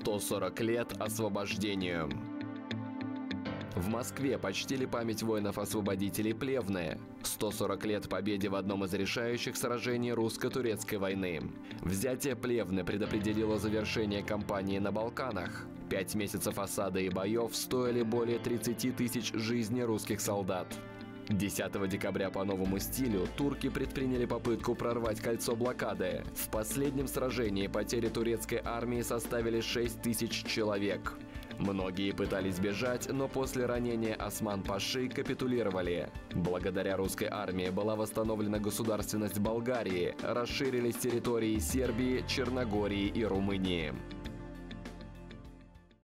140 лет освобождению. В Москве почтили память воинов-освободителей Плевны. 140 лет победе в одном из решающих сражений русско-турецкой войны. Взятие Плевны предопределило завершение кампании на Балканах. Пять месяцев осады и боев стоили более 30 тысяч жизней русских солдат. 10 декабря по новому стилю турки предприняли попытку прорвать кольцо блокады. В последнем сражении потери турецкой армии составили 6 тысяч человек. Многие пытались бежать, но после ранения Осман-Паши капитулировали. Благодаря русской армии была восстановлена государственность Болгарии, расширились территории Сербии, Черногории и Румынии.